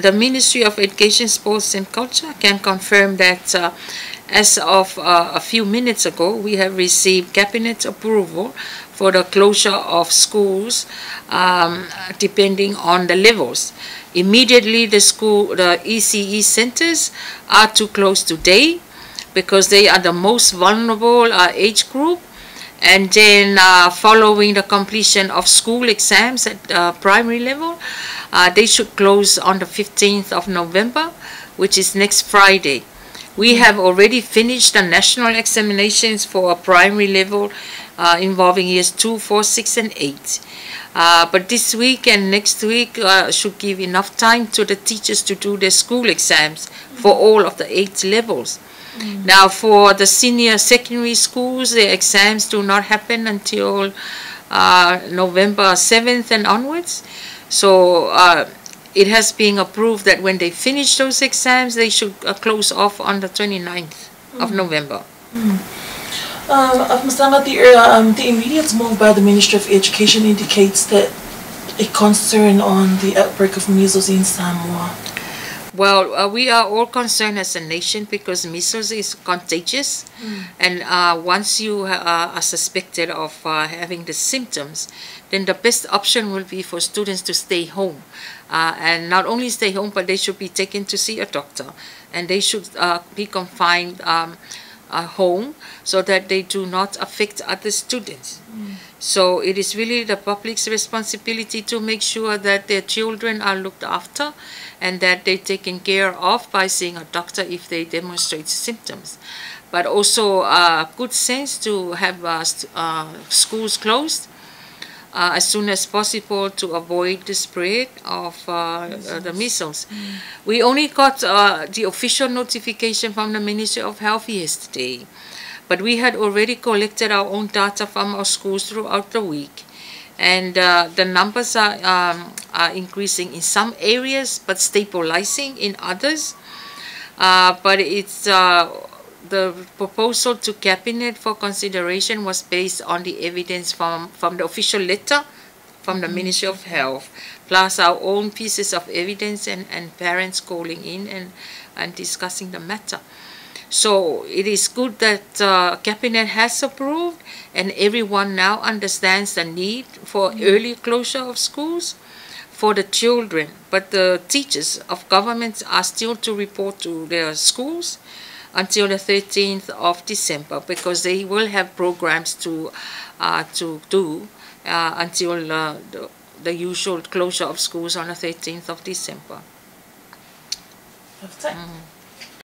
The Ministry of Education, Sports and Culture can confirm that uh, as of uh, a few minutes ago, we have received cabinet approval for the closure of schools um, depending on the levels. Immediately, the school, the ECE centers are to close today because they are the most vulnerable uh, age group. And then uh, following the completion of school exams at uh, primary level, uh, they should close on the 15th of November, which is next Friday. We have already finished the national examinations for a primary level uh, involving years 2, 4, 6, and 8. Uh, but this week and next week uh, should give enough time to the teachers to do their school exams for all of the eight levels. Mm. Now, for the senior secondary schools, the exams do not happen until November 7th and onwards. So, uh, it has been approved that when they finish those exams, they should uh, close off on the 29th mm. of November. Mm. Um, the, um, the immediate move by the Ministry of Education indicates that a concern on the outbreak of measles in Samoa. Well, uh, we are all concerned as a nation because measles is contagious, mm. and uh, once you uh, are suspected of uh, having the symptoms, then the best option will be for students to stay home, uh, and not only stay home, but they should be taken to see a doctor, and they should uh, be confined. Um, home so that they do not affect other students. Mm. So it is really the public's responsibility to make sure that their children are looked after and that they're taken care of by seeing a doctor if they demonstrate symptoms. But also uh, good sense to have uh, uh, schools closed uh, as soon as possible to avoid the spread of uh, uh, the measles. Mm. We only got uh, the official notification from the Ministry of Health yesterday, but we had already collected our own data from our schools throughout the week. And uh, the numbers are, um, are increasing in some areas, but stabilizing in others. Uh, but it's the proposal to cabinet for consideration was based on the evidence from, from the official letter from the mm-hmm. Ministry of Health, plus our own pieces of evidence and, and parents calling in and, and discussing the matter. So it is good that uh, cabinet has approved and everyone now understands the need for mm. early closure of schools for the children. But the teachers of governments are still to report to their schools until the 13th of December because they will have programs to uh, to do uh, until uh, the, the usual closure of schools on the 13th of December. Mm.